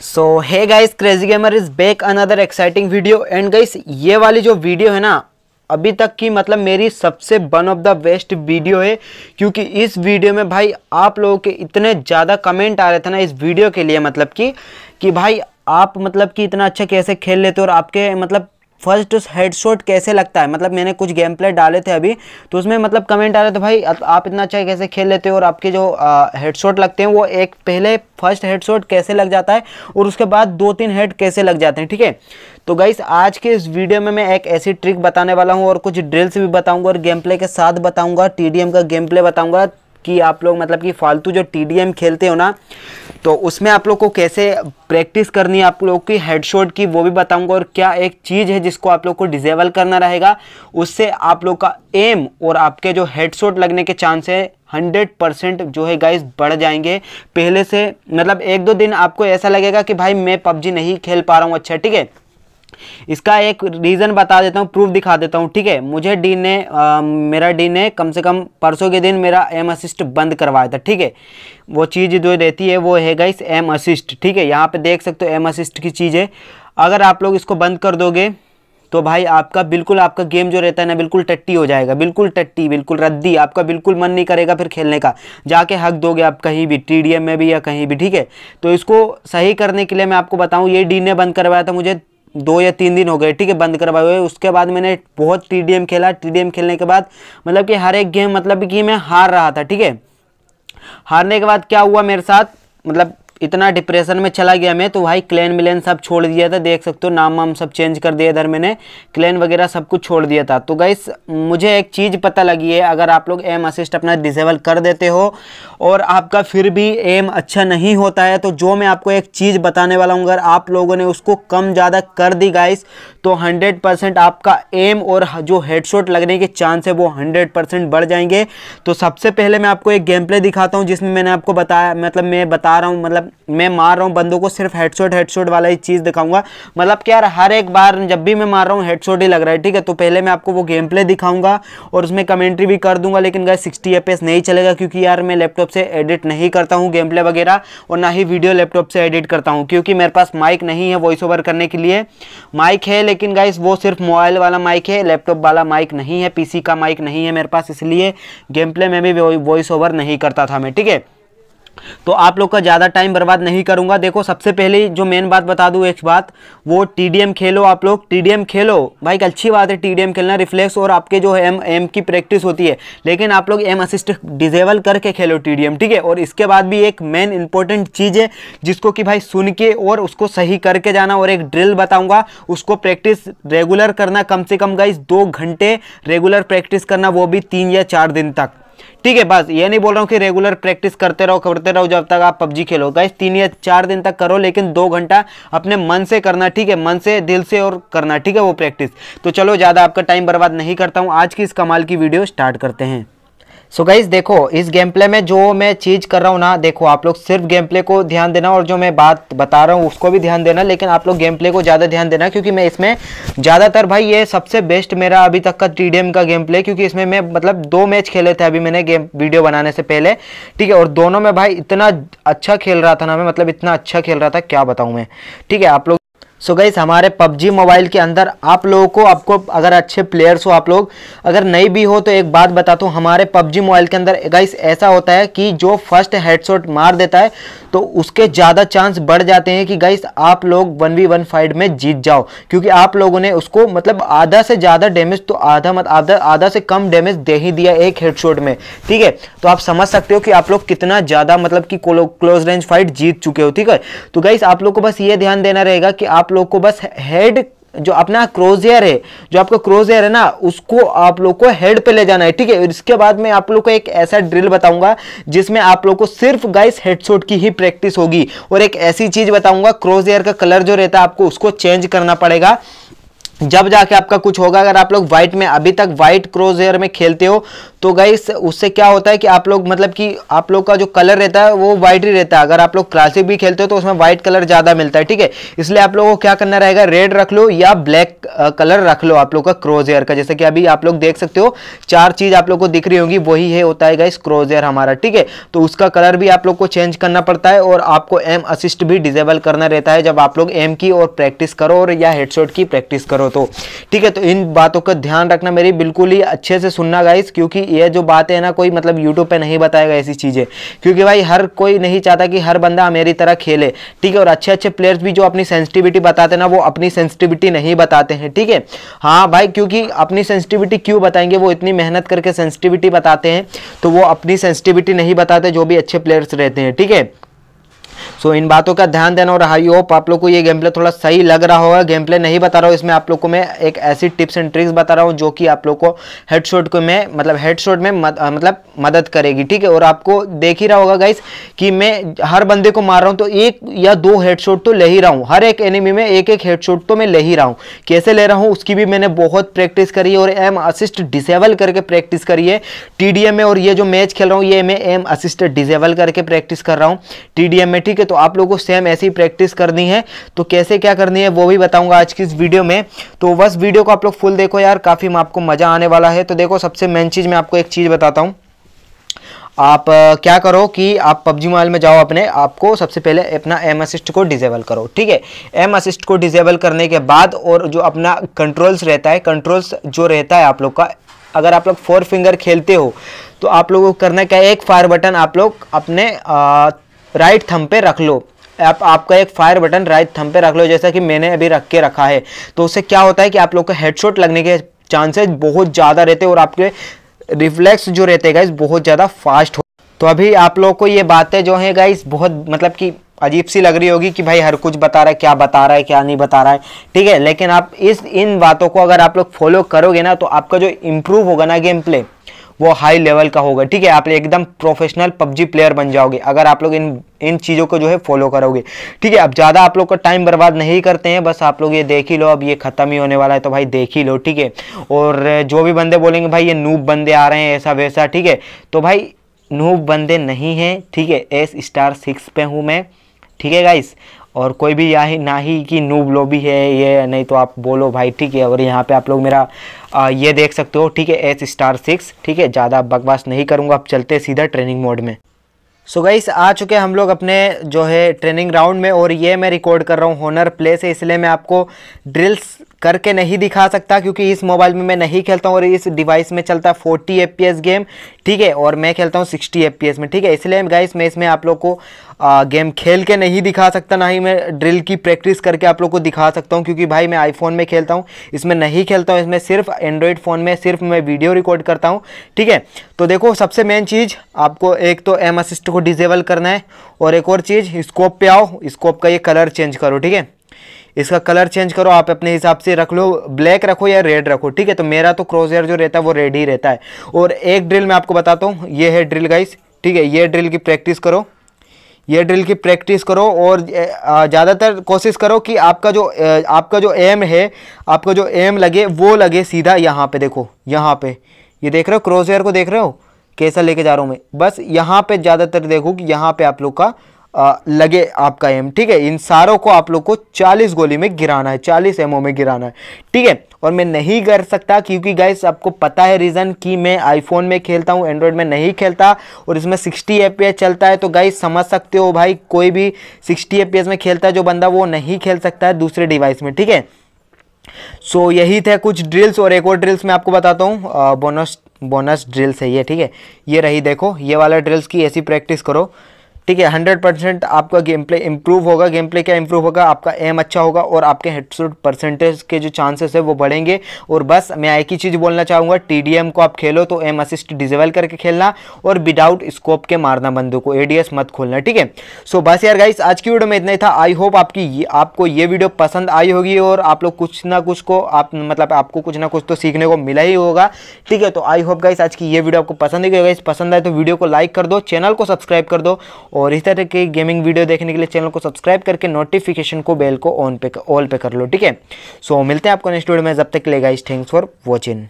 So hi guys crazy gamer is back another exciting video and guys ये वाली जो video है ना, अभी तक की मतलब मेरी सबसे one of the best video है, क्योंकि इस वीडियो में भाई आप लोगों के इतने ज़्यादा कमेंट आ रहे थे ना इस वीडियो के लिए मतलब कि कि भाई आप मतलब कि इतना अच्छा कैसे खेल लेते हो और आपके मतलब फ़र्स्ट हेडशॉट कैसे लगता है? मतलब मैंने कुछ गेम प्ले डाले थे अभी तो उसमें मतलब कमेंट आ रहे थे, भाई, आप इतना अच्छा कैसे खेल लेते हो? और आपके जो हेडशॉट लगते हैं, वो एक पहले फ़र्स्ट हेडशॉट कैसे लग जाता है और उसके बाद दो तीन हेड कैसे लग जाते हैं, ठीक है? तो गाइस आज के इस वीडियो में मैं एक ऐसी ट्रिक बताने वाला हूँ और कुछ ड्रिल्स भी बताऊँगा और गेम प्ले के साथ बताऊँगा टी का गेम प्ले बताऊँगा कि आप लोग मतलब कि फालतू जो टी खेलते हो ना तो उसमें आप लोग को कैसे प्रैक्टिस करनी है? आप लोग की हेडशॉट की वो भी बताऊँगा और क्या एक चीज़ है जिसको आप लोग को डिजेबल करना रहेगा? उससे आप लोग का एम और आपके जो हेडशॉट लगने के चांस है हंड्रेड परसेंट जो है गाइस बढ़ जाएँगे। पहले से मतलब एक दो दिन आपको ऐसा लगेगा कि भाई मैं पबजी नहीं खेल पा रहा हूँ अच्छा ठीक है? इसका एक रीज़न बता देता हूँ प्रूफ दिखा देता हूँ ठीक है? मुझे डी ने आ, मेरा डी ने कम से कम परसों के दिन मेरा एम असिस्ट बंद करवाया था ठीक है? वो चीज़ जो रहती है वो है गाइस एम असिस्ट ठीक है? यहाँ पे देख सकते हो एम असिस्ट की चीज़ है। अगर आप लोग इसको बंद कर दोगे तो भाई आपका बिल्कुल आपका गेम जो रहता है ना बिल्कुल टट्टी हो जाएगा बिल्कुल टट्टी बिल्कुल रद्दी आपका बिल्कुल मन नहीं करेगा फिर खेलने का। जाके हक दोगे आप कहीं भी टी में भी या कहीं भी ठीक है? तो इसको सही करने के लिए मैं आपको बताऊँ ये डी ने बंद करवाया था मुझे दो या तीन दिन हो गए, ठीक है, बंद करवाए हुए। उसके बाद मैंने बहुत टी खेला। टी खेलने के बाद मतलब कि हर एक गेम मतलब कि मैं हार रहा था, ठीक है। हारने के बाद क्या हुआ मेरे साथ? मतलब इतना डिप्रेशन में चला गया मैं तो भाई क्लैन मिलेन सब छोड़ दिया था, देख सकते हो, नाम वाम सब चेंज कर दिया इधर मैंने क्लैन वगैरह सब कुछ छोड़ दिया था। तो गाइस मुझे एक चीज़ पता लगी है, अगर आप लोग एम असिस्ट अपना डिसेबल कर देते हो, और आपका फिर भी एम अच्छा नहीं होता है तो जो मैं आपको एक चीज़ बताने वाला हूँ, अगर आप लोगों ने उसको कम ज़्यादा कर दी गाइस तो हंड्रेड परसेंट आपका एम और जो हेडशॉट लगने के चांस है वो हंड्रेड परसेंट बढ़ जाएँगे। तो सबसे पहले मैं आपको एक गेम प्ले दिखाता हूँ, जिसमें मैंने आपको बताया मतलब मैं बता रहा हूँ मतलब मैं मार रहा हूँ बंदों को, सिर्फ़ हेडशॉट हेडशॉट वाला ही चीज़ दिखाऊँगा। मतलब क्या हर एक बार जब भी मैं मार रहा हूँ, हेडशॉट ही लग रहा है, ठीक है? तो पहले मैं आपको वो गेम प्ले दिखाऊँगा और उसमें कमेंट्री भी कर दूँगा, लेकिन गाय सिक्सटी एफ़ नहीं चलेगा, क्योंकि यार मैं लैपटॉप से एडिट नहीं करता हूँ गेम प्ले वगैरह, और ना ही वीडियो लैपटॉप से एडिट करता हूँ, क्योंकि मेरे पास माइक नहीं है वॉइस ओवर करने के लिए। माइक है लेकिन गाइस वो सिर्फ़ मोबाइल वाला माइक है लैपटॉप वाला माइक नहीं है पीसी का माइक नहीं है मेरे पास, इसलिए गेम प्ले में भी वॉइस ओवर नहीं करता था मैं, ठीक है? तो आप लोग का ज़्यादा टाइम बर्बाद नहीं करूँगा। देखो, सबसे पहले जो मेन बात बता दूँ एक बात, वो टीडीएम खेलो आप लोग। टीडीएम खेलो। भाई, एक अच्छी बात है टीडीएम खेलना रिफ्लेक्स और आपके जो एम एम की प्रैक्टिस होती है। लेकिन आप लोग एम असिस्ट डिजेबल करके खेलो टीडीएम ठीक है? और इसके बाद भी एक मेन इंपॉर्टेंट चीज़ है, जिसको कि भाई सुन के और उसको सही करके जाना। और एक ड्रिल बताऊँगा, उसको प्रैक्टिस रेगुलर करना। कम से कम गाइस दो घंटे रेगुलर प्रैक्टिस करना, वो भी तीन या चार दिन तक। ठीक है, बस ये नहीं बोल रहा हूँ कि रेगुलर प्रैक्टिस करते रहो करते रहो जब तक आप पबजी खेलो। गाइस तीन या चार दिन तक करो, लेकिन दो घंटा अपने मन से करना, ठीक है, मन से, दिल से और करना, ठीक है, वो प्रैक्टिस तो चलो, ज़्यादा आपका टाइम बर्बाद नहीं करता हूँ। आज की इस कमाल की वीडियो स्टार्ट करते हैं। सो गाइज़ देखो, इस गेम प्ले में जो मैं चीज़ कर रहा हूँ ना, देखो, आप लोग सिर्फ़ गेम प्ले को ध्यान देना और जो मैं बात बता रहा हूँ, उसको भी ध्यान देना, लेकिन आप लोग गेम प्ले को ज़्यादा ध्यान देना, क्योंकि मैं इसमें ज़्यादातर भाई ये सबसे बेस्ट मेरा अभी तक का टी का गेम प्ले क्योंकि इसमें मैं मतलब दो मैच खेले थे अभी मैंने गेम वीडियो बनाने से पहले। ठीक है, और दोनों में भाई इतना अच्छा खेल रहा था ना मैं मतलब इतना अच्छा खेल रहा था, क्या बताऊँ मैं। ठीक है, आप लोग सो so हमारे पबजी मोबाइल के अंदर आप लोगों को, आपको अगर अच्छे प्लेयर्स हो आप लोग, अगर नहीं भी हो तो एक बात बताता हूँ हमारे पबजी मोबाइल के अंदर गाइस ऐसा होता है कि जो फ़र्स्ट हेडशॉट मार देता है तो उसके ज़्यादा चांस बढ़ जाते हैं कि गाइस आप लोग वन वी वन फाइट में जीत जाओ। क्योंकि आप लोगों ने उसको मतलब आधा से ज़्यादा डैमेज तो आधा मत, आधा आधा से कम डैमेज दे ही दिया एक हेडशॉट में। ठीक है? तो आप समझ सकते हो कि आप लोग कितना ज़्यादा मतलब कि क्लोज रेंज फाइट जीत चुके हो, ठीक है? तो गाइस आप लोग को बस ये ध्यान देना रहेगा कि आप लोग को बस हेड जो अपना क्रोजियर है, जो आपका क्रोजियर है ना, उसको आप लोग को हेड पे ले जाना है, ठीक है? इसके बाद में आप लोग को एक ऐसा ड्रिल बताऊँगा, जिसमें आप लोग को सिर्फ़ गाइस हेडशॉट की ही प्रैक्टिस होगी। और एक ऐसी चीज़ बताऊँगा क्रोजियर का कलर जो रहता है, आपको उसको चेंज करना पड़ेगा। जब जाके आपका कुछ होगा, अगर आप लोग व्हाइट में अभी तक व्हाइट क्रोजेयर में खेलते हो तो गाइस उससे क्या होता है कि आप लोग मतलब कि आप लोग का जो कलर रहता है, वो व्हाइट ही रहता है। अगर आप लोग क्लासिक भी खेलते हो तो उसमें व्हाइट कलर ज़्यादा मिलता है, ठीक है? इसलिए आप लोगों को क्या करना रहेगा रेड रख लो या ब्लैक कलर रख लो आप लोग का क्रोजेयर का। जैसे कि अभी आप लोग देख सकते हो, चार चीज़ आप लोग को दिख रही होगी, वही है, होता है गाइस क्रोजेयर हमारा, ठीक है? तो उसका कलर भी आप लोग को चेंज करना पड़ता है और आपको एम असिस्ट भी डिजेबल करना रहता है जब आप लोग एम की और प्रैक्टिस करो और या हेडशॉट की प्रैक्टिस करो। तो ठीक है तो इन बातों का ध्यान रखना मेरी बिल्कुल ही अच्छे से सुनना गाइस क्योंकि ये जो बातें है ना, कोई मतलब यूट्यूब पे नहीं बताएगा ऐसी चीज़ें। क्योंकि भाई, हर कोई नहीं चाहता कि हर बंदा मेरी तरह खेले, ठीक है, और अच्छे अच्छे प्लेयर्स भी जो अपनी सेंसिटिविटी बताते ना, वो अपनी सेंसिटिविटी नहीं बताते हैं, ठीक है? हाँ भाई, क्योंकि अपनी सेंसिटिविटी क्यों बताएँगे? वो इतनी मेहनत करके सेंसिटिविटी बताते हैं तो वो अपनी सेंसिटिविटी नहीं बताते जो भी अच्छे प्लेयर्स रहते हैं, ठीक है? सो इन बातों का ध्यान देना और आई होप आप लोग को ये गेम प्ले थोड़ा सही लग रहा होगा। गेम प्ले नहीं बता रहा हूँ इसमें आप लोग को मैं एक ऐसी टिप्स एंड ट्रिक्स बता रहा हूँ जो कि आप लोग को हेडशॉट को मैं मतलब हेडशॉट में मद, मतलब मदद करेगी ठीक है? और आपको देख ही रहा होगा गाइस कि मैं हर बंदे को मार रहा हूँ तो एक या दो हेडशॉट तो ले ही रहा हूँ। हर एक एनिमी में एक एक हेडशॉट तो मैं ले ही रहा हूँ। कैसे ले रहा हूँ उसकी भी मैंने बहुत प्रैक्टिस करी है और एम असिस्ट डिसेबल करके प्रैक्टिस करी है। टीडीएम में और ये जो मैच खेल रहा हूँ ये मैं एम असिस्ट डिसेबल करके प्रैक्टिस कर रहा हूँ। टीडीएम में ठीक है? तो आप लोगों को सेम ऐसी प्रैक्टिस करनी है। तो कैसे क्या करनी है वो भी बताऊँगा आज की इस वीडियो में। तो बस वीडियो को आप लोग फुल देखो यार काफ़ी आपको मज़ा आने वाला है। तो देखो सबसे मेन चीज़ मैं आपको एक चीज़ बताता हूँ। आप क्या करो कि आप पबजी मोबाइल में जाओ अपने आपको सबसे पहले अपना एम असिस्ट को डिजेबल करो ठीक है? एम असिस्ट को डिजेबल करने के बाद और जो अपना कंट्रोल्स रहता है कंट्रोल्स जो रहता है आप लोग का अगर आप लोग फोर फिंगर खेलते हो तो आप लोगों को करना क्या है एक फायर बटन आप लोग अपने आ, राइट थम पे रख लो। आप, आपका एक फायर बटन राइट थम पे रख लो, जैसा कि मैंने अभी रख के रखा है। तो उससे क्या होता है कि आप लोग को हेडशॉट लगने के चांसेस बहुत ज़्यादा रहते हैं और आपके रिफ्लेक्स जो रहते हैं गाइस बहुत ज़्यादा फास्ट हो तो अभी आप लोग को ये बातें जो है गाइस बहुत मतलब कि अजीब सी लग रही होगी कि भाई हर कुछ बता रहा है, क्या बता रहा है, क्या नहीं बता रहा है। ठीक है, लेकिन आप इस, इन बातों को अगर आप लोग फॉलो करोगे ना तो आपका जो इम्प्रूव होगा ना गेम प्ले वो हाई लेवल का होगा, ठीक है? आप एकदम प्रोफेशनल पबजी प्लेयर बन जाओगे, अगर आप लोग इन इन चीज़ों को जो है फॉलो करोगे। ठीक है, अब ज़्यादा आप लोग का टाइम बर्बाद नहीं करते हैं, बस आप लोग ये देख ही लो, अब ये ख़त्म ही होने वाला है तो भाई देख ही लो, ठीक है? और जो भी बंदे बोलेंगे, भाई, ये नूब बंदे आ रहे हैं, ऐसा वैसा, ठीक है? तो भाई नूब बंदे नहीं हैं, ठीक है? एस स्टार सिक्स पे हूँ मैं, ठीक है गाइस और कोई भी यहाँ ना ही कि नूब लोबी है ये नहीं तो आप बोलो भाई ठीक है। और यहाँ पे आप लोग मेरा आ, ये देख सकते हो ठीक है एच स्टार सिक्स ठीक है ज़्यादा बकवास नहीं करूँगा आप चलते सीधा ट्रेनिंग मोड में। सो so गाइस आ चुके हम लोग अपने जो है ट्रेनिंग राउंड में और ये मैं रिकॉर्ड कर रहा हूँ होनर प्ले से इसलिए मैं आपको ड्रिल्स करके नहीं दिखा सकता क्योंकि इस मोबाइल में मैं नहीं खेलता हूँ और इस डिवाइस में चलता है फोर्टी एफ़ गेम ठीक है और मैं खेलता हूँ सिक्सटी एफ़ में ठीक है। इसलिए गाइस मैं इसमें आप लोग को आ, गेम खेल के नहीं दिखा सकता ना ही मैं ड्रिल की प्रैक्टिस करके आप लोग को दिखा सकता हूँ क्योंकि भाई मैं आईफोन में खेलता हूँ इसमें नहीं खेलता हूँ इसमें सिर्फ़ एंड्रॉयड फ़ोन में सिर्फ़ मैं वीडियो रिकॉर्ड करता हूँ ठीक है? तो देखो सबसे मेन चीज़ आपको एक तो एम असिस्ट को डिजेबल करना है और एक और चीज़ स्कोप पे आओ स्कोप का ये कलर चेंज करो ठीक है? इसका कलर चेंज करो आप अपने हिसाब से रख लो ब्लैक रखो या रेड रखो ठीक है? तो मेरा तो क्रॉसएयर जो रहता है वो रेड ही रहता है। और एक ड्रिल मैं आपको बताता हूँ ये है ड्रिल गाइस ठीक है? ये ड्रिल की प्रैक्टिस करो। ये ड्रिल की प्रैक्टिस करो और ज़्यादातर कोशिश करो कि आपका जो आपका जो एम है, आपका जो एम लगे, वो लगे सीधा यहाँ पे देखो, यहाँ पे। ये देख रहे हो क्रॉसएयर को देख रहे हो? कैसा लेके जा रहा हूँ मैं? बस यहाँ पे ज़्यादातर देखो कि यहाँ पे आप लोग का लगे आपका एम ठीक है? इन सारों को आप लोग को 40 गोली में गिराना है 40 एमओ में गिराना है ठीक है? और मैं नहीं कर सकता क्योंकि गाइस आपको पता है रीज़न कि मैं आईफोन में खेलता हूँ एंड्रॉयड में नहीं खेलता और इसमें 60 एफ़ चलता है तो गाइस समझ सकते हो भाई कोई भी 60 एफ़ में खेलता है जो बंदा वो नहीं खेल सकता है दूसरे डिवाइस में ठीक है? सो so, यही थे कुछ ड्रिल्स और एक और ड्रिल्स मैं आपको बताता हूँ। बोनस बोनस ड्रिल्स है ये ठीक है? ये रही देखो ये वाला ड्रिल्स की ऐसी प्रैक्टिस करो। ठीक है हंड्रेड परसेंट आपका गेम प्ले इम्प्रूव होगा। गेम प्ले क्या इंप्रूव होगा? आपका एम अच्छा होगा और आपके हेडशॉट परसेंटेज के जो चांसेस है वो बढ़ेंगे। और बस मैं एक ही चीज़ बोलना चाहूँगा टी को आप खेलो तो एम असिस्ट डिजेबल करके खेलना और विदाउट स्कोप के मारना बंदों को। एडीएस मत खोलना, ठीक है? सो बस यार गाइस आज की वीडियो में इतना ही था। आई होप आपकी आपको ये वीडियो पसंद आई होगी और आप लोग कुछ ना कुछ को, आप मतलब आपको कुछ ना कुछ तो सीखने को मिला ही होगा, ठीक है? तो आई होप गाइस आज की ये वीडियो आपको पसंद है गाइस पसंद आए तो वीडियो को लाइक कर दो चैनल को सब्सक्राइब कर दो और इस तरह के गेमिंग वीडियो देखने के लिए चैनल को सब्सक्राइब करके नोटिफिकेशन को बेल को ऑन पे ऑल पे कर लो, ठीक है? सो मिलते हैं आपको नेक्स्ट वीडियो में, जब तक लेगा इस थैंक्स फॉर वॉचिंग